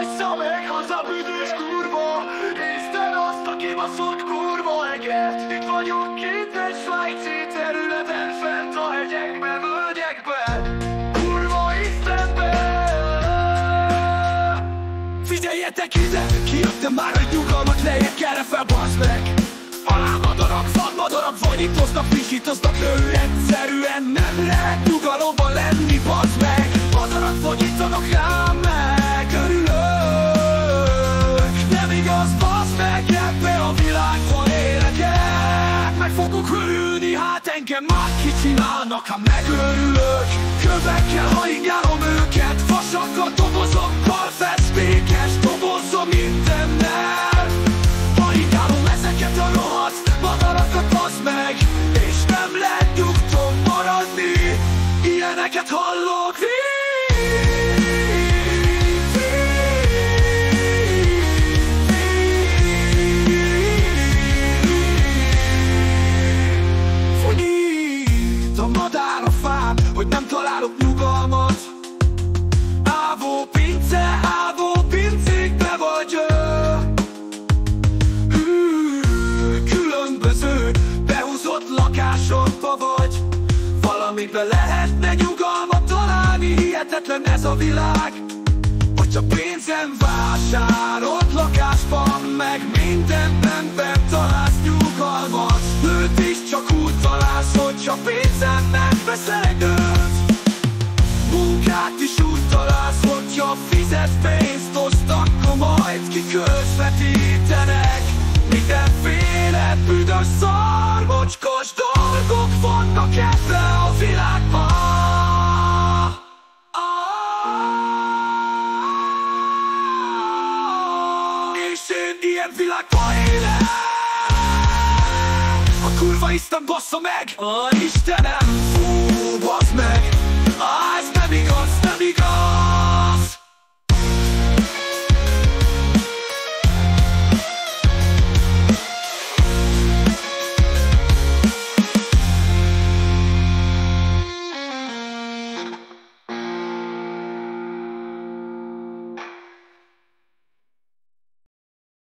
Bassza meg az a büdös kurva! Isten azt a kibaszott kurva eget? Itt vagyok két egy svájci területen Fent a hegyekben, völgyekben. Kurva Istenben! Figyeljetek ide, kijöttem már a nyugalmat lejjebb gyere fel, bazd meg! Alámadarak, vadmadarak, vonyítoznak, pikítoznak Ő egyszerűen nem lehet nyugalomban lenni, bazd meg! Madarak vonyítanak rám, igaz, bazd meg, ebbe a világban élek Meg fogok örülni, hát engem már kicsinálnak, ha megörülök. Kövekkel, ha ingárom őket, nyugalmat Ávó pince, ávó pincékbe vagy. Hű, Különböző, behúzott lakásokba vagy. Valamiben lehetne nyugalmat találni Hihetetlen ez a világ. Hogy csak pénzem vásárolt lakásban Meg mindenben Mindenféle büdös szar, mocskos dolgok vannak ebbe a világban én ilyen világban élek. A kurva Isten bassza meg. Ó, Istenem,